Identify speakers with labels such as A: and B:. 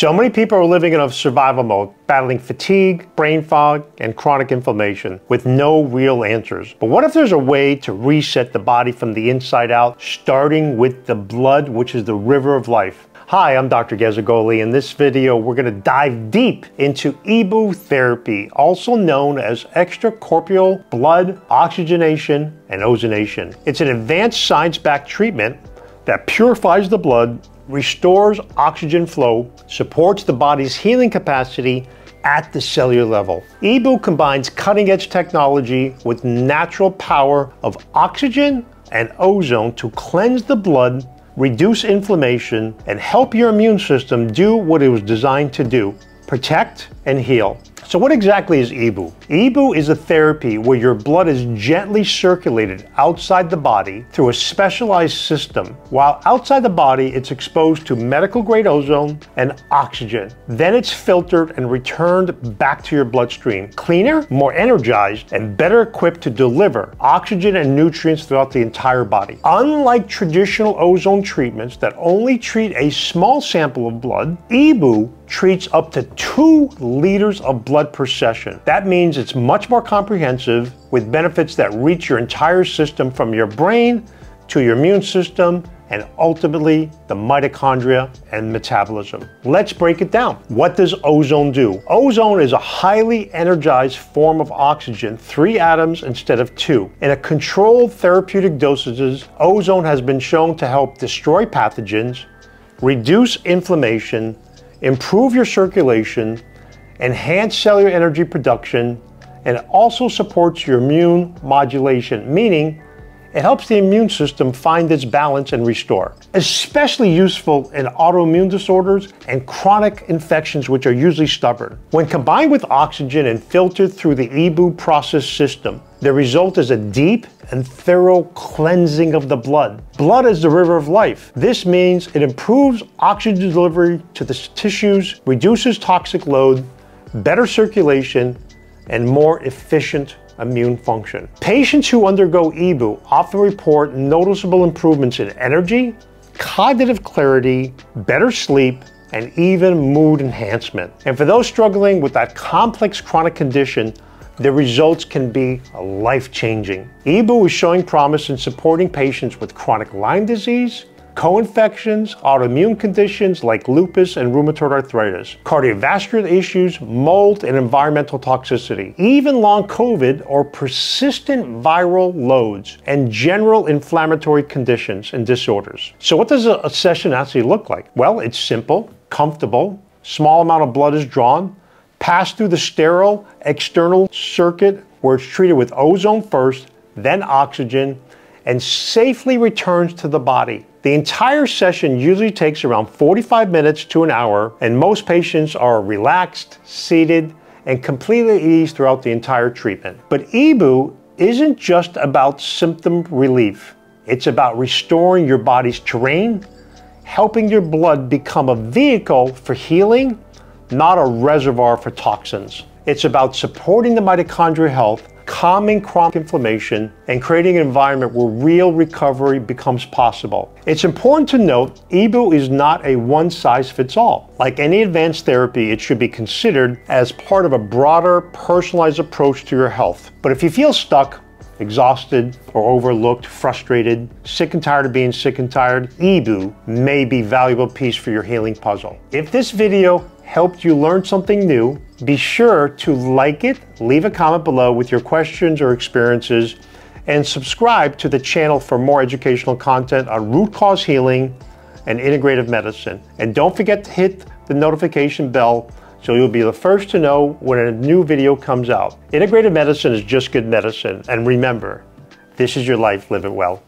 A: So many people are living in a survival mode, battling fatigue, brain fog, and chronic inflammation with no real answers. But what if there's a way to reset the body from the inside out, starting with the blood, which is the river of life? Hi, I'm Dr. Gez Agolli. In this video, we're to dive deep into EBOO therapy, also known as extracorporeal blood oxygenation and ozonation. It's an advanced science-backed treatment that purifies the blood, restores oxygen flow, supports the body's healing capacity at the cellular level. EBOO combines cutting-edge technology with natural power of oxygen and ozone to cleanse the blood reduce inflammation, and help your immune system do what it was designed to do, protect and heal. So what exactly is EBOO? EBOO is a therapy where your blood is gently circulated outside the body through a specialized system. While outside the body, it's exposed to medical grade ozone and oxygen. Then it's filtered and returned back to your bloodstream. Cleaner, more energized, and better equipped to deliver oxygen and nutrients throughout the entire body. Unlike traditional ozone treatments that only treat a small sample of blood, EBOO treats up to two liters of blood per session. That means it's much more comprehensive with benefits that reach your entire system from your brain to your immune system and ultimately the mitochondria and metabolism. Let's break it down. What does ozone do? Ozone is a highly energized form of oxygen, three atoms instead of two. In a controlled therapeutic dosages, ozone has been shown to help destroy pathogens, reduce inflammation, improve your circulation, enhance cellular energy production, and it also supports your immune modulation, meaning it helps the immune system find its balance and restore. Especially useful in autoimmune disorders and chronic infections which are usually stubborn. When combined with oxygen and filtered through the EBOO process system, the result is a deep and thorough cleansing of the blood. Blood is the river of life. This means it improves oxygen delivery to the tissues, reduces toxic load, better circulation, and more efficient immune function. Patients who undergo EBOO often report noticeable improvements in energy, cognitive clarity, better sleep, and even mood enhancement. And for those struggling with that complex chronic condition, the results can be life-changing. EBOO is showing promise in supporting patients with chronic Lyme disease, co-infections, autoimmune conditions like lupus and rheumatoid arthritis, cardiovascular issues, mold, and environmental toxicity, even long COVID or persistent viral loads, and general inflammatory conditions and disorders. So what does a, session actually look like? Well, it's simple, comfortable, small amount of blood is drawn, passed through the sterile external circuit where it's treated with ozone first, then oxygen, and safely returns to the body. The entire session usually takes around 45 minutes to an hour, and most patients are relaxed, seated, and completely at ease throughout the entire treatment. But EBOO isn't just about symptom relief. It's about restoring your body's terrain, helping your blood become a vehicle for healing, not a reservoir for toxins. It's about supporting the mitochondrial health calming chronic inflammation, and creating an environment where real recovery becomes possible. It's important to note EBOO is not a one-size-fits-all. Like any advanced therapy, it should be considered as part of a broader, personalized approach to your health. But if you feel stuck, exhausted or overlooked, frustrated, sick and tired of being sick and tired, EBOO may be valuable piece for your healing puzzle. If this video helped you learn something new, be sure to like it, leave a comment below with your questions or experiences, and subscribe to the channel for more educational content on root cause healing and integrative medicine. And don't forget to hit the notification bell so you'll be the first to know when a new video comes out. Integrative medicine is just good medicine. And remember, this is your life, live it well.